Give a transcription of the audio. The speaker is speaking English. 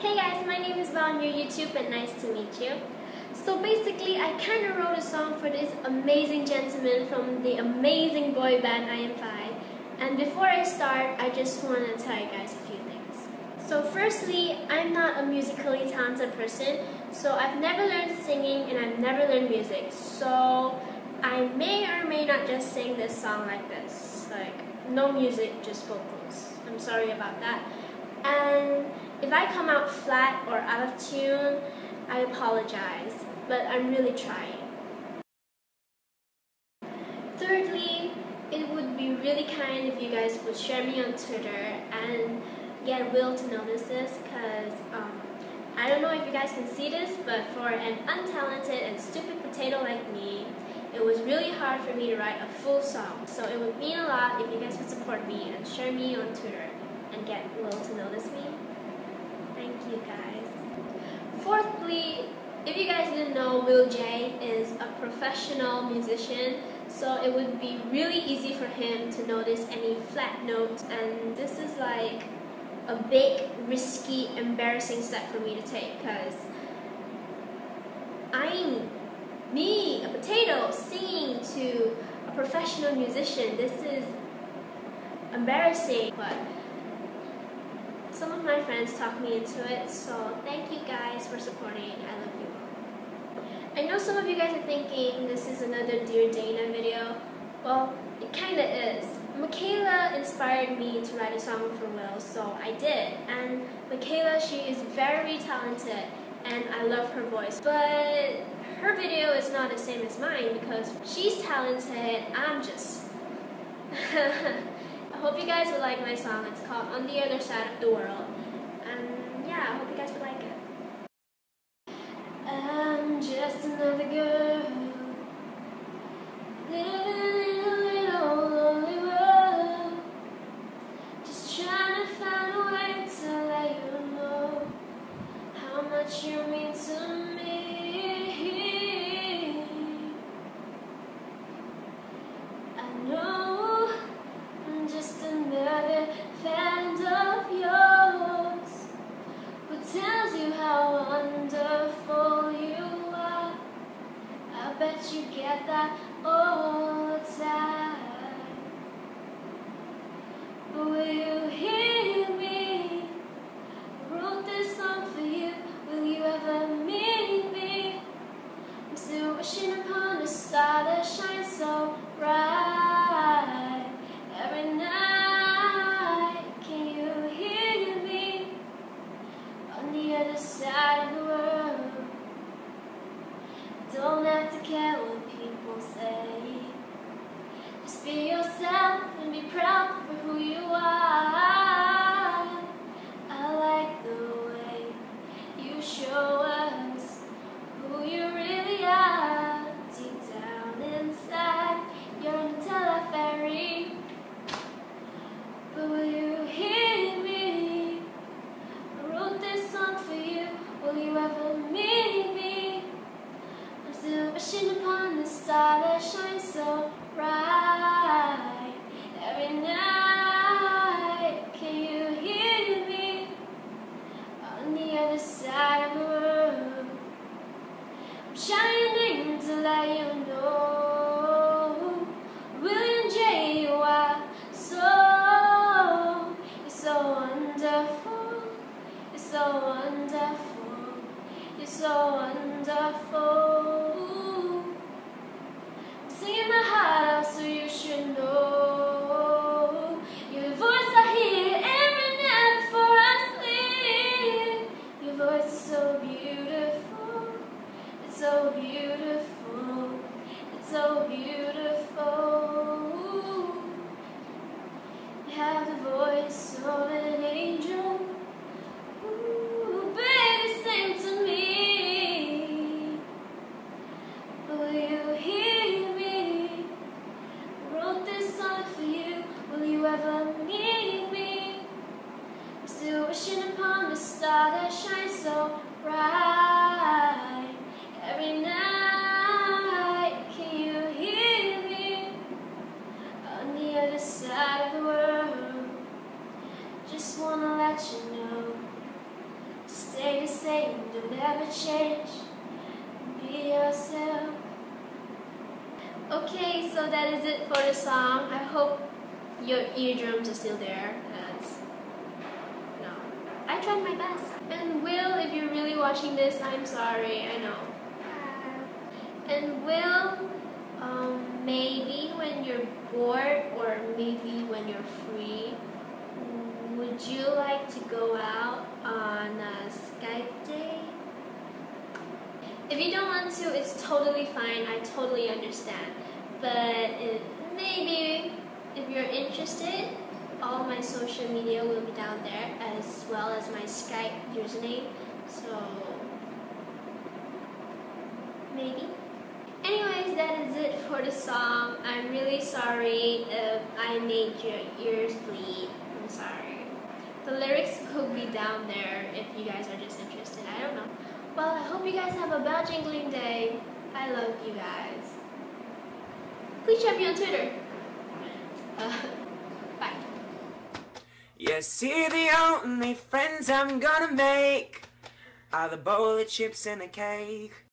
Hey guys, my name is Val on your YouTube and nice to meet you. So basically, I kind of wrote a song for this amazing gentleman from the amazing boy band IM5. And before I start, I just want to tell you guys a few things. So firstly, I'm not a musically talented person, so I've never learned singing and I've never learned music. So I may or may not just sing this song like this, like no music, just vocals. I'm sorry about that. And if I come out flat or out of tune, I apologize, but I'm really trying. Thirdly, it would be really kind if you guys would share me on Twitter and get Will to notice this because um, I don't know if you guys can see this, but for an untalented and stupid potato like me, it was really hard for me to write a full song. So it would mean a lot if you guys would support me and share me on Twitter and get Will to notice me. Thank you guys. Fourthly, if you guys didn't know, Will Jay is a professional musician, so it would be really easy for him to notice any flat notes, and this is like a big, risky, embarrassing step for me to take, because I'm me, a potato, singing to a professional musician. This is embarrassing, but some of my friends talked me into it, so thank you guys for supporting. I love you all. I know some of you guys are thinking this is another Dear Dana video. Well, it kinda is. Michaela inspired me to write a song for Will, so I did. And Michaela, she is very talented, and I love her voice. But her video is not the same as mine because she's talented, I'm just... Hope you guys will like my song. It's called On the Other Side of the World. And yeah, I hope you guys will like it. That all time. On the world, I'm shining to let you so beautiful. You have the voice of an angel. Ooh, baby, sing to me. Will you hear me? Wrote this song for you. Will you ever need me? I'm still wishing upon a star that shines so bright. Don't change. Be yourself. Okay, so that is it for the song. I hope your eardrums are still there. Cause no, I tried my best. And Will, if you're really watching this, I'm sorry. I know. And Will, um, maybe when you're bored or maybe when you're free, would you like to go out on a Skype day? If you don't want to, it's totally fine. I totally understand. But it, maybe if you're interested, all my social media will be down there as well as my Skype username. So maybe. Anyways, that is it for the song. I'm really sorry if I made your ears bleed. I'm sorry. The lyrics will be down there if you guys are just interested. I don't know. Well, I hope you guys have a bell jingling day. I love you guys. Please check me on Twitter. Uh, bye. You see, the only friends I'm gonna make are the bowl of chips and the cake.